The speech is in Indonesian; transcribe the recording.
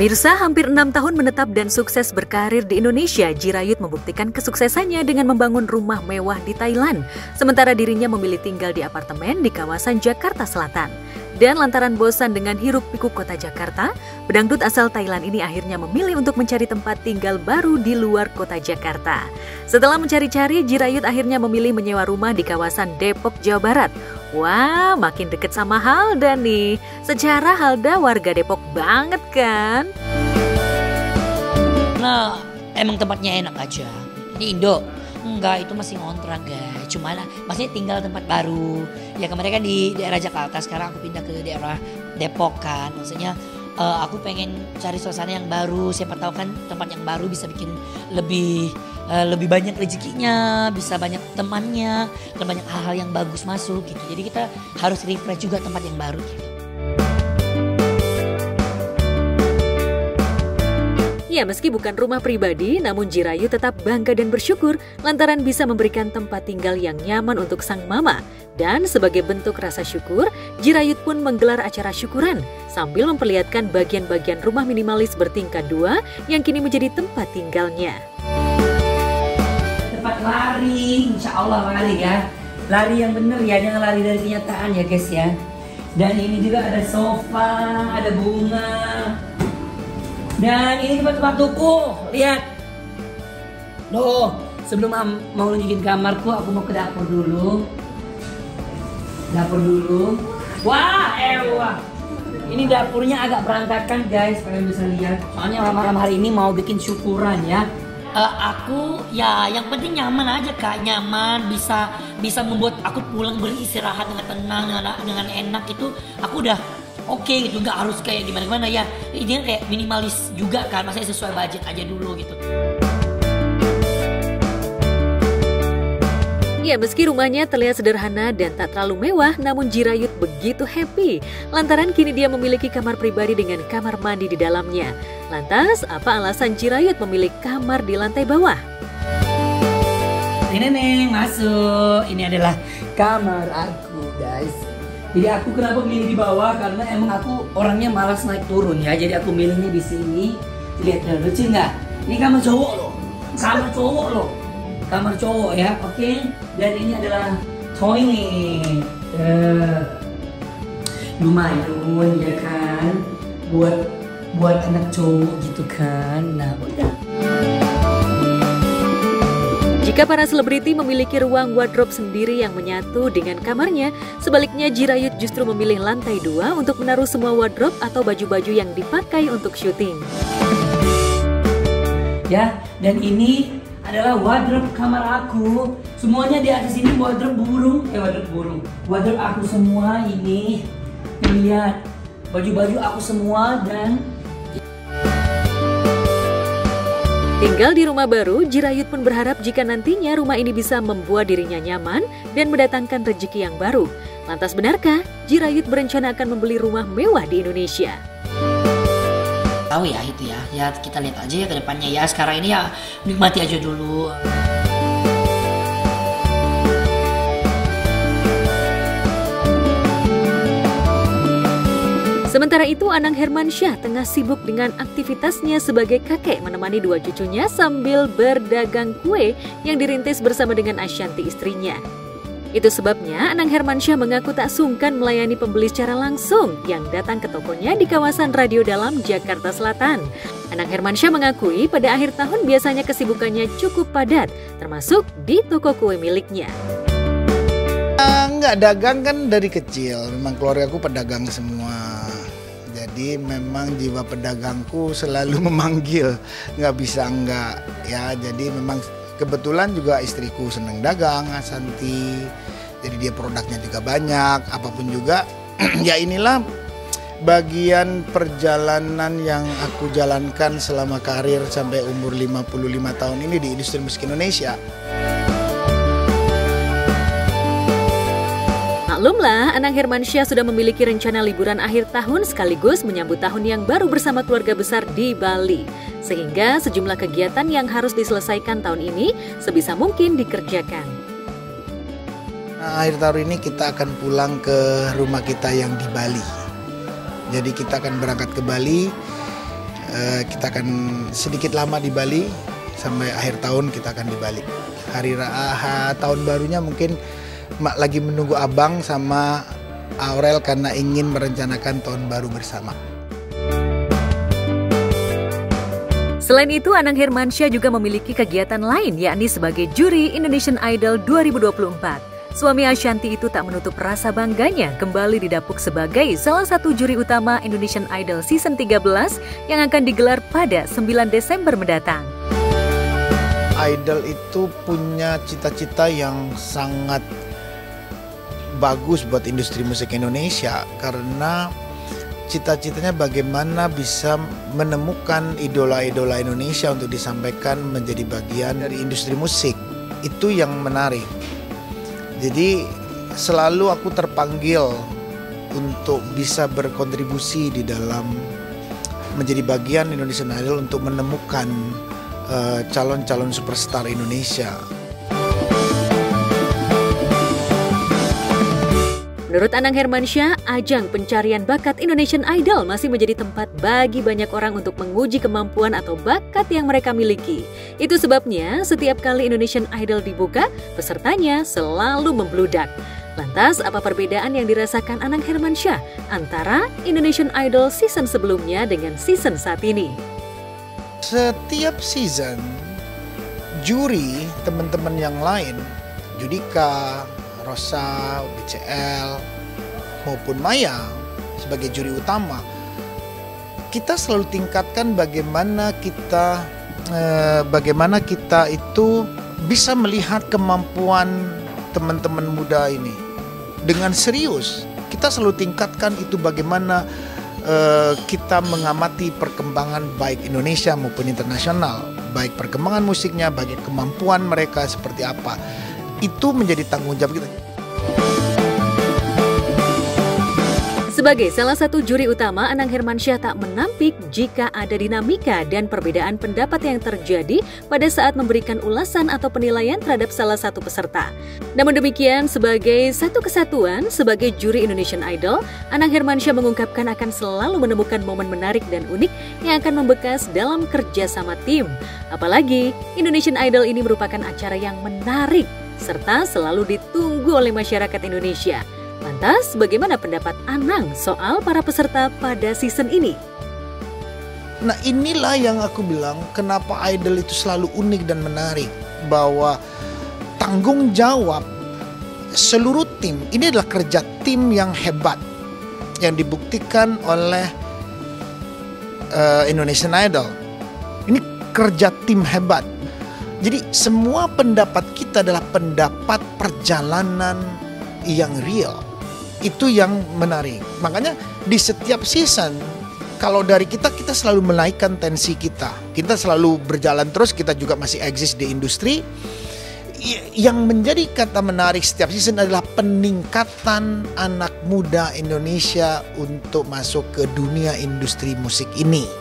Pemirsa hampir enam tahun menetap dan sukses berkarir di Indonesia, Jirayut membuktikan kesuksesannya dengan membangun rumah mewah di Thailand. Sementara dirinya memilih tinggal di apartemen di kawasan Jakarta Selatan. Dan lantaran bosan dengan hiruk pikuk kota Jakarta, pedangdut asal Thailand ini akhirnya memilih untuk mencari tempat tinggal baru di luar kota Jakarta. Setelah mencari-cari, Jirayut akhirnya memilih menyewa rumah di kawasan Depok, Jawa Barat. Wah, makin deket sama Halda nih. Secara Halda warga Depok banget kan? Nah, emang tempatnya enak aja. Di Indo, enggak itu masih ngontrak guys. Cuman masih tinggal tempat baru. Ya kemarin kan di daerah Jakarta, sekarang aku pindah ke daerah Depok kan. Maksudnya uh, aku pengen cari suasana yang baru. Siapa tahu kan tempat yang baru bisa bikin lebih uh, lebih banyak rezekinya, bisa banyak temannya, dan banyak hal-hal yang bagus masuk gitu. Jadi kita harus refresh juga tempat yang baru. Gitu. Ya, meski bukan rumah pribadi, namun Jirayu tetap bangga dan bersyukur lantaran bisa memberikan tempat tinggal yang nyaman untuk sang mama. Dan sebagai bentuk rasa syukur, Jirayut pun menggelar acara syukuran sambil memperlihatkan bagian-bagian rumah minimalis bertingkat dua yang kini menjadi tempat tinggalnya. Tempat lari, insya Allah lari ya. Lari yang benar ya, jangan lari dari kenyataan ya guys ya. Dan ini juga ada sofa, ada bunga, dan ini tempat tuku, lihat. Loh, sebelum mau nunjukin kamarku, aku mau ke dapur dulu. Dapur dulu. Wah, ewa. Ini dapurnya agak berantakan guys, kalian bisa lihat. Soalnya malam hari ini mau bikin syukuran ya. Uh, aku ya yang penting nyaman aja kak nyaman bisa bisa membuat aku pulang beristirahat dengan tenang dengan, dengan enak itu aku udah oke okay, gitu nggak harus kayak gimana gimana ya ini kayak minimalis juga kan maksudnya sesuai budget aja dulu gitu Ya, meski rumahnya terlihat sederhana dan tak terlalu mewah, namun Jirayut begitu happy lantaran kini dia memiliki kamar pribadi dengan kamar mandi di dalamnya. Lantas, apa alasan Jirayut memilih kamar di lantai bawah? Ini nih, masuk. Ini adalah kamar aku, guys. Jadi aku kenapa milih di bawah karena emang aku orangnya malas naik turun ya. Jadi aku milihnya di sini. Lihat lucu nggak? Ini kamar cowok loh. Kamar cowok loh. Kamar cowok ya, oke. Okay? Dan ini adalah toilet. Uh, lumayan ya kan buat buat anak cowok gitu kan. Nah udah. Jika para selebriti memiliki ruang wardrobe sendiri yang menyatu dengan kamarnya, sebaliknya Jirayut justru memilih lantai dua untuk menaruh semua wardrobe atau baju-baju yang dipakai untuk syuting. Ya, dan ini adalah wardrobe kamar aku. Semuanya di atas ini wardrobe burung, eh wardrobe burung. Wardrobe aku semua ini. Lihat, baju-baju aku semua dan Tinggal di rumah baru, Jirayut pun berharap jika nantinya rumah ini bisa membuat dirinya nyaman dan mendatangkan rezeki yang baru. Lantas benarkah Jirayut berencana akan membeli rumah mewah di Indonesia? Tahu ya itu ya, ya kita lihat aja ya ke depannya ya. Sekarang ini ya nikmati aja dulu. Sementara itu, Anang Hermansyah tengah sibuk dengan aktivitasnya sebagai kakek menemani dua cucunya sambil berdagang kue yang dirintis bersama dengan Ashanti istrinya. Itu sebabnya Anang Hermansyah mengaku tak sungkan melayani pembeli secara langsung yang datang ke tokonya di kawasan Radio Dalam, Jakarta Selatan. Anang Hermansyah mengakui pada akhir tahun biasanya kesibukannya cukup padat, termasuk di toko kue miliknya. Enggak, dagang kan dari kecil. Memang keluarga aku pedagang semua jadi memang jiwa pedagangku selalu memanggil. Nggak bisa enggak ya. Jadi memang kebetulan juga istriku senang dagang Santi jadi dia produknya juga banyak. Apa pun juga ya inilah bagian perjalanan yang aku jalankan selama karir sampai umur 55 tahun ini di industri musik Indonesia. Maklumlah, Anang Hermansyah sudah memiliki rencana liburan akhir tahun sekaligus menyambut tahun yang baru bersama keluarga besar di Bali. Sehingga sejumlah kegiatan yang harus diselesaikan tahun ini sebisa mungkin dikerjakan. Nah, akhir tahun ini kita akan pulang ke rumah kita yang di Bali. Jadi kita akan berangkat ke Bali Uh, kita akan sedikit lama di Bali sampai akhir tahun kita akan di Bali. Hari Raha tahun barunya mungkin mak lagi menunggu abang sama Aurel karena ingin merencanakan tahun baru bersama. Selain itu, Anang Hermansyah juga memiliki kegiatan lain yakni sebagai juri Indonesian Idol 2024. Suami Ashanti itu tak menutup rasa bangganya kembali didapuk sebagai salah satu juri utama Indonesian Idol Season 13 yang akan digelar pada 9 Desember mendatang. Idol itu punya cita-cita yang sangat bagus buat industri musik Indonesia karena cita-citanya bagaimana bisa menemukan idola-idola Indonesia untuk disampaikan menjadi bagian dari industri musik. Itu yang menarik jadi selalu aku terpanggil untuk bisa berkontribusi di dalam menjadi bagian Indonesian Idol untuk menemukan eh, calon-calon uh, superstar Indonesia. Menurut Anang Hermansyah, ajang pencarian bakat Indonesian Idol masih menjadi tempat bagi banyak orang untuk menguji kemampuan atau bakat yang mereka miliki. Itu sebabnya setiap kali Indonesian Idol dibuka, pesertanya selalu membludak. Lantas, apa perbedaan yang dirasakan Anang Hermansyah antara Indonesian Idol season sebelumnya dengan season saat ini? Setiap season, juri teman-teman yang lain, Judika, Rosa, BCL maupun Maya sebagai juri utama kita selalu tingkatkan bagaimana kita eh, bagaimana kita itu bisa melihat kemampuan teman-teman muda ini. Dengan serius kita selalu tingkatkan itu bagaimana eh, kita mengamati perkembangan baik Indonesia maupun internasional baik perkembangan musiknya baik kemampuan mereka seperti apa itu menjadi tanggung jawab kita. Sebagai salah satu juri utama, Anang Hermansyah tak menampik jika ada dinamika dan perbedaan pendapat yang terjadi pada saat memberikan ulasan atau penilaian terhadap salah satu peserta. Namun demikian, sebagai satu kesatuan, sebagai juri Indonesian Idol, Anang Hermansyah mengungkapkan akan selalu menemukan momen menarik dan unik yang akan membekas dalam kerja sama tim. Apalagi, Indonesian Idol ini merupakan acara yang menarik serta selalu ditunggu oleh masyarakat Indonesia. Lantas, bagaimana pendapat Anang soal para peserta pada season ini? Nah inilah yang aku bilang kenapa idol itu selalu unik dan menarik bahwa tanggung jawab seluruh tim ini adalah kerja tim yang hebat yang dibuktikan oleh uh, Indonesian Idol. Ini kerja tim hebat jadi semua pendapat kita adalah pendapat perjalanan yang real. Itu yang menarik. Makanya di setiap season kalau dari kita kita selalu menaikkan tensi kita. Kita selalu berjalan terus, kita juga masih eksis di industri. Yang menjadi kata menarik setiap season adalah peningkatan anak muda Indonesia untuk masuk ke dunia industri musik ini.